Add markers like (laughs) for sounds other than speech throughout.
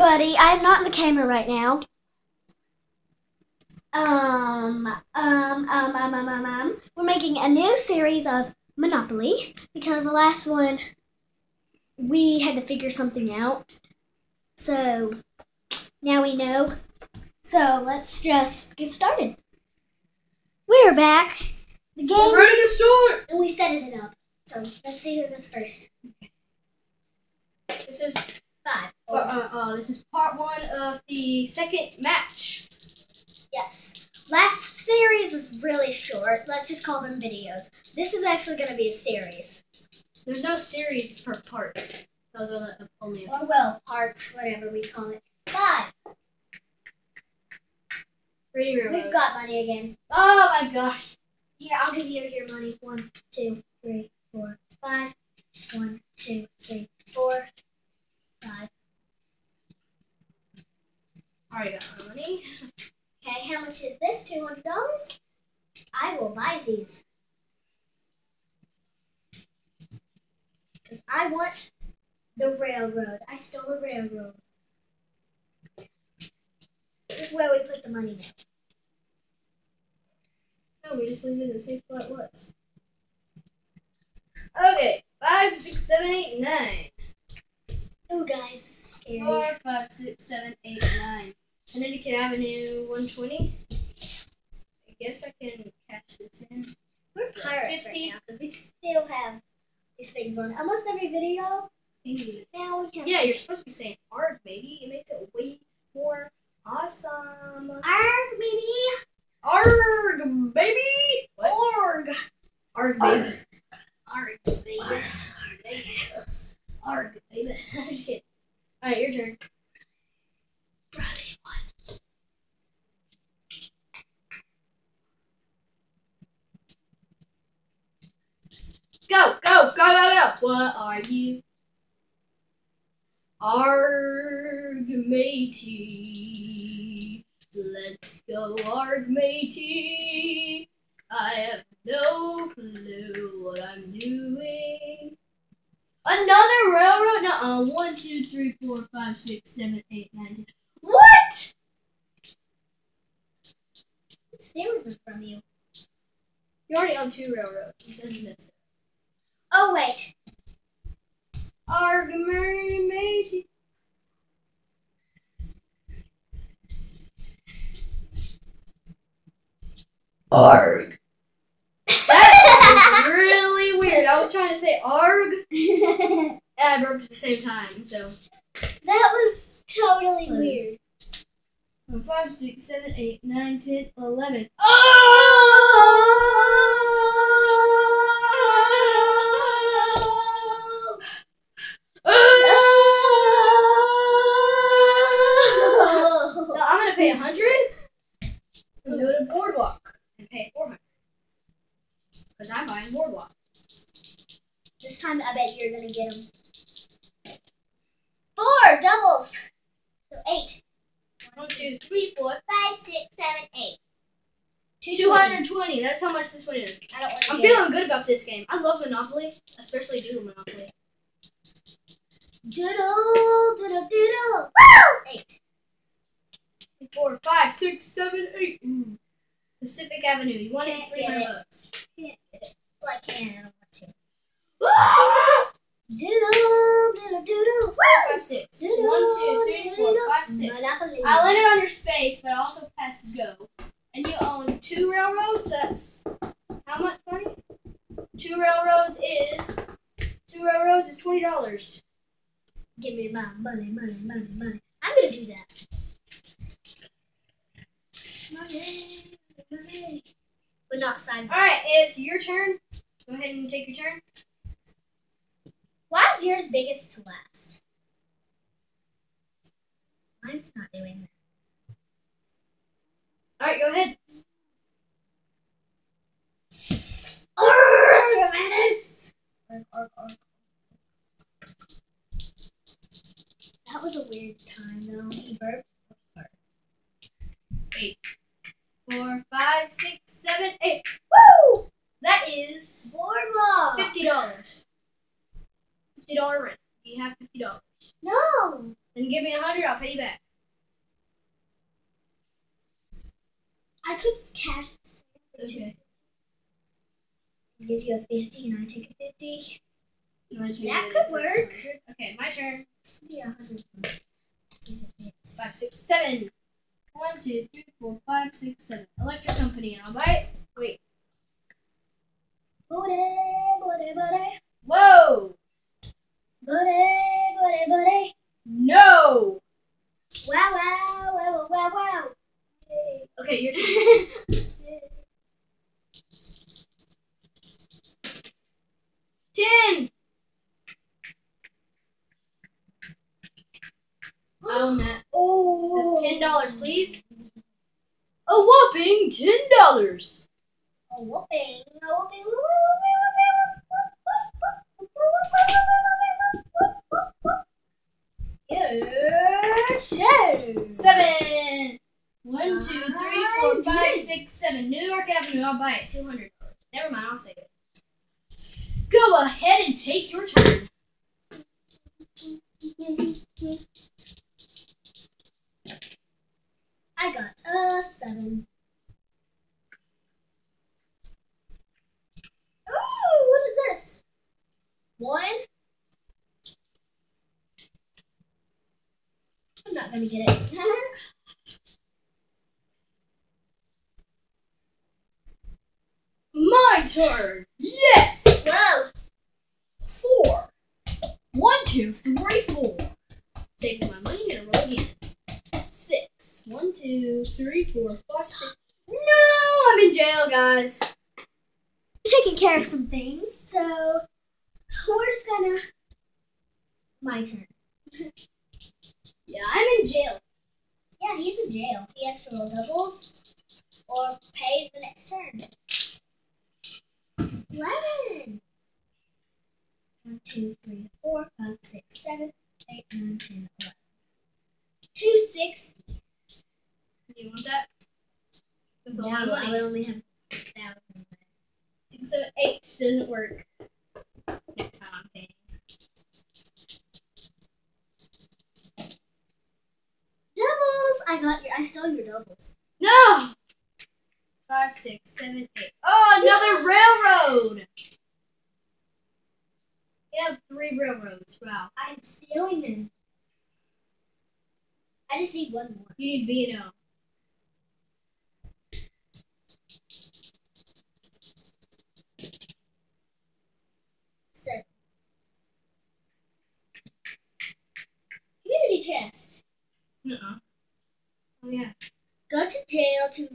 buddy. I'm not in the camera right now. Um, um, um, um, um, um, um. We're making a new series of Monopoly because the last one we had to figure something out. So now we know. So let's just get started. We're back. The game, We're ready to start. and we set it up. So let's see who goes first. This is Five. uh, uh, uh, this is part one of the second match. Yes. Last series was really short. Let's just call them videos. This is actually going to be a series. There's no series for parts. Those are the only. Or, well, parts, whatever we call it. Five. Ready, Railroad. We've got money again. Oh my gosh. Here, I'll give you your money. One, two, three, four, five. One, two, three, four, got my money. Okay, how much is this? Two hundred dollars. I will buy these. Cause I want the railroad. I stole a railroad. This is where we put the money now. No, we just leave it in the safe spot it was. Okay, five, six, seven, eight, nine. Oh, guys, this is scary. Four, five, six, seven, eight, nine. Connecticut Avenue, 120. I guess I can catch this in. We're pirates 50. right now because we still have these things on almost every video. Easy. Now we can. Yeah, you're supposed to be saying hard, baby. It makes it way more awesome. Arg, baby. Arg, baby! What? Org. Arg, baby. Arg, baby. Arg, baby. (laughs) I'm just kidding. Alright, your turn. Brody, what? Go, go, go, go, go. What are you? Arg, matey. Let's go, arg, matey. I have no clue what I'm doing. Another railroad? No, uh, one, two, three, four, five, six, seven, eight, nine, ten. What? Stealing them from you. You already own two railroads. Oh wait. Arg, matey. Arg. That was really weird. I was trying to say arg that and I burped at the same time. So That was totally Hmm. weird. five, six, seven, eight, nine, ten, eleven. Oh. No, I'm gonna pay a hundred and go to Boardwalk and pay four hundred. Cause I'm buying Boardwalk. This time I bet you're gonna get them. 120. That's how much this one is. I don't I'm feeling good about this game. I love Monopoly, especially Doodle Monopoly. Doodle, doodle, doodle. Eight. Four, five, six, seven, eight. Mm. Pacific Avenue. You want to three hundred bucks. Can't get it. Well, I can't. (laughs) I landed on your space, but I also passed go. And you own two railroads. That's how much money? Two railroads is two railroads is twenty dollars. Give me my money, money, money, money. I'm gonna do that. Money, money. But not side. All right, it's your turn. Go ahead and take your turn. Why is yours biggest to last? Mine's not doing that. Boardwalk. fifty dollars. Fifty dollar rent. You have fifty dollars. No. Then give me a hundred, I'll pay you back. I could just cash Okay. give you a 50 and I take a 50. You wanna That could work. Okay, my turn. This would be a 100. Five, six, seven. One, two, three, four, five, six, seven. Electric company. I'll buy it. Wait. Booty, booty, booty. Whoa! Booty, booty, booty. No! Wow, wow, wow, wow, wow. Okay, your turn. (laughs) Ten! Oh, (gasps) Matt. oh. That's ten dollars, please. A whopping ten dollars. A whooping, a yes. Seven. One, two, three, four, five, six, seven. New York Avenue. I'll buy it. Two hundred dollars. Never mind. I'll save it. Go ahead and take your turn. I got a seven. Ooh, what is this? One? I'm not gonna get it. (laughs) My turn. Yes. Whoa! Four. One, two, three, four. Saving my money. Gonna roll again. Six. One, two, three, four, five, six. No, I'm in jail, guys. Taking care of some things, so gonna. My turn. (laughs) Yeah, I'm in jail. Yeah, he's in jail. He has to roll doubles or pay the next turn. Eleven. One, two, three, four, five, six, seven, eight, nine, ten, eleven. Two sixty. Do you want that? That's a No, I would only have thousand. Six, seven, eight doesn't work. Next time I'm paying. Doubles. I got your. I stole your doubles. No! Five, six, seven, eight. Oh, another railroad! We have three railroads. Wow. I'm stealing them. I just need one more. You need B and O. Seven. Community chest. Uh-uh. Oh, yeah. Go to jail to.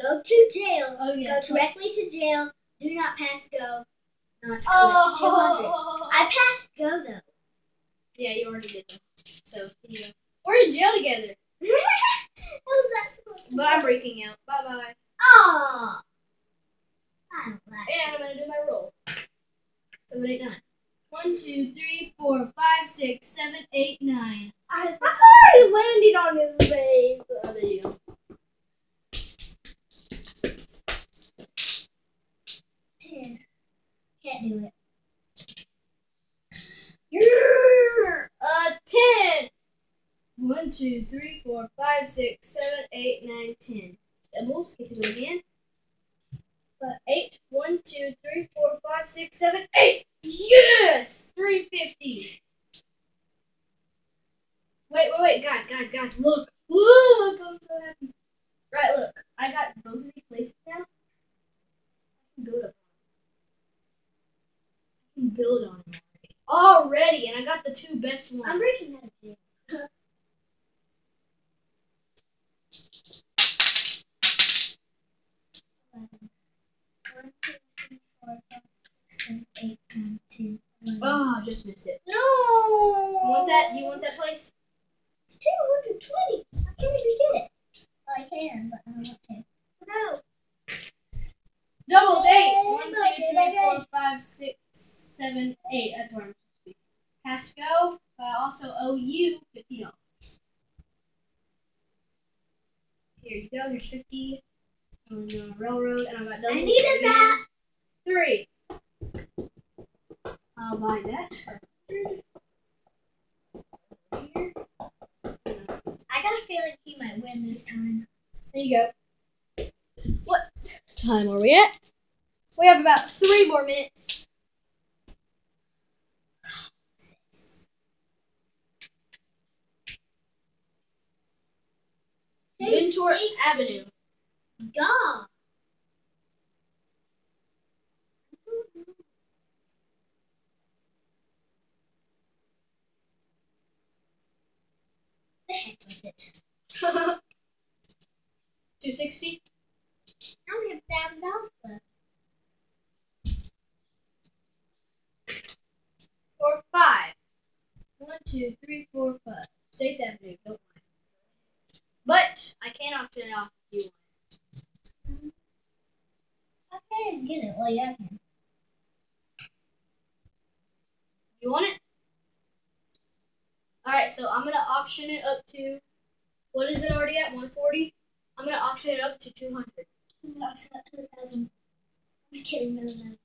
Go to jail. Oh, yeah. Go directly to jail. Do not pass go. Not oh. to collect 200. Oh! I passed go though. Yeah, you already did that. So, you go. We're in jail together. (laughs) What was that supposed to But I'm breaking out. Bye bye. Aw. I don't like And I'm gonna do my roll. Seven, eight, nine. One, two, three, four, five, six, seven, eight, nine. I, I already landed on his face. Oh, there you go. ten. Can't do it. Yeah. Uh, ten. One, two, three, four, five, six, seven, eight, nine, ten. Doubles. Get to go again. Eight. One, two, three, four, five, six, seven, eight. Yes! 350. Wait, wait, wait, guys, guys, guys, look. Look, I'm so happy. Right, look. I got both of these places now. I can build up. I can build on them already. And I got the two best ones. I'm breaking out (laughs) Oh, I just missed it. No! You want that? You want that place? It's 220. How can we get it? I can, but I don't want to. No! Doubles, eight! One, two, three, four, five, six, seven, eight. That's where I'm supposed to be. Pasco, but I also owe you $50. Here you go, here's 50 the railroad, and I got doubles. I needed that. Three. I'll buy that for 100. Here. I got a feeling he might win this time. There you go. What time are we at? We have about three more minutes. Ventnor Avenue. God. The heck with it. 260. I only have thousand dollars. Or five. One, two, three, four, five. States Avenue. Don't mind. But I can auction it off if you want. I can't get it. Well, yeah, You want it? Alright, so I'm gonna auction it up to what is it already at? 140? I'm gonna auction it up to 200. I'm gonna auction it up to a thousand. I'm just kidding. No, no.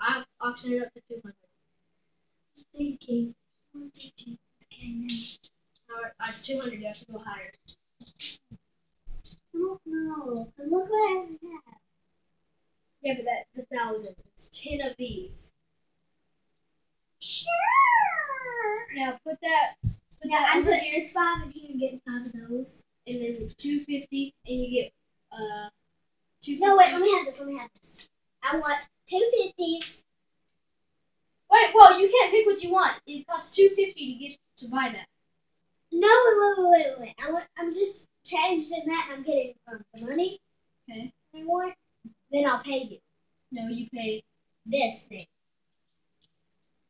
I'll auction it up to 200. I'm thinking. I'm thinking. Okay, now. Alright, uh, it's 200. You have to go higher. I don't know. Cause look what I have. Yeah, but that's a thousand. It's 10 of these. Sure. Now put that. Put Yeah, that I put here, this five and getting five of those. and then it's 250, and you get uh. two. No, wait. Let me have this. Let me have this. I want two fifties. Wait, well, you can't pick what you want. It costs 250 to get to buy that. No, wait, wait, wait, wait, wait. I want. I'm just changing that. I'm getting um, the money Okay. I want. Then I'll pay you No, you pay. this thing.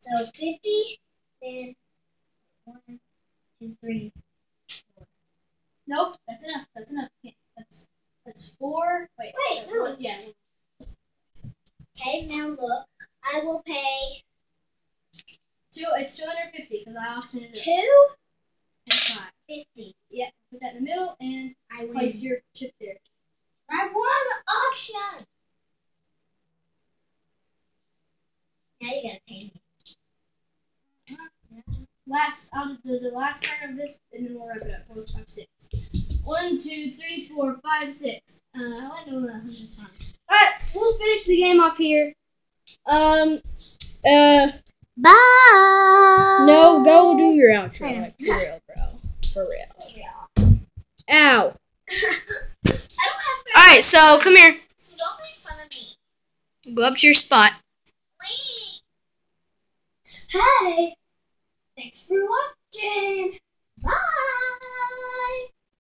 So fifty. Then one, two, three. Nope, that's enough. That's enough. That's that's four. Wait. Wait, no. one- Yeah. Okay, now look. I will pay Two. It's 250 because I auctioned it two and five. fifty. Yeah. Put that in the middle and I win. place your chip there. I won the auction. Now you gotta pay me. Last, I'll do the last turn of this, and then we'll wrap it up. Four, five, six. One, two, three, four, five, six. Uh, I don't know this time. All right, we'll finish the game off here. Um, uh, Bye. no, go do your outro, like, for real, bro, for real. (laughs) Ow. (laughs) I don't have. All right, so come here. So don't make fun of me. Go up to your spot. Please. Hey. Thanks for watching. Bye.